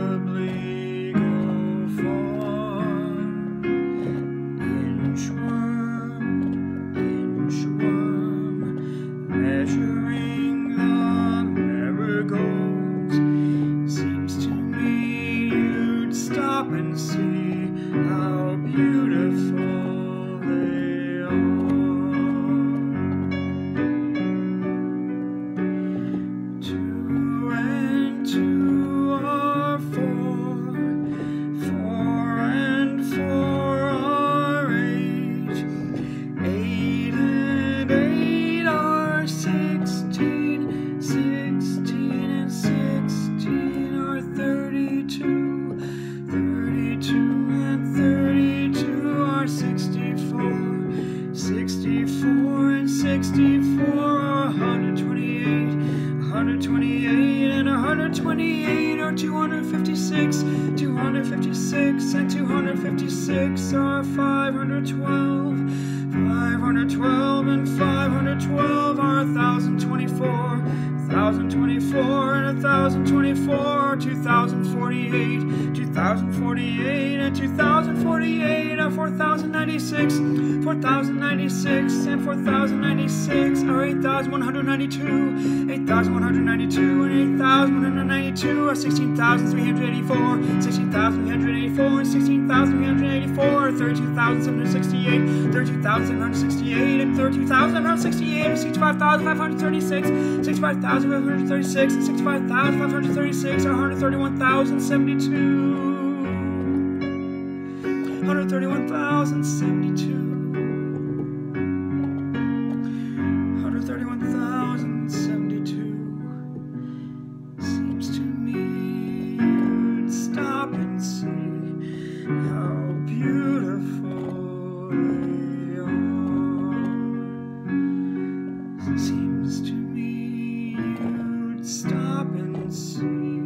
summer 128 and 128 or 256. 256 and 256 are 512. 512 and 512 are 1024. 1024 and 1024, are 2048, 2048 and 2048 are 4096, 4096 and 4096 are 8192, 8192 and 8192 are 16384, 16384 and 16384 are 13,768, 13,768 and 13,768 65,536, 65,000 65,536 and 65,536 are 131,072. 131,072 Seems to me you'd stop and see how beautiful they are. Seems to me you'd stop and see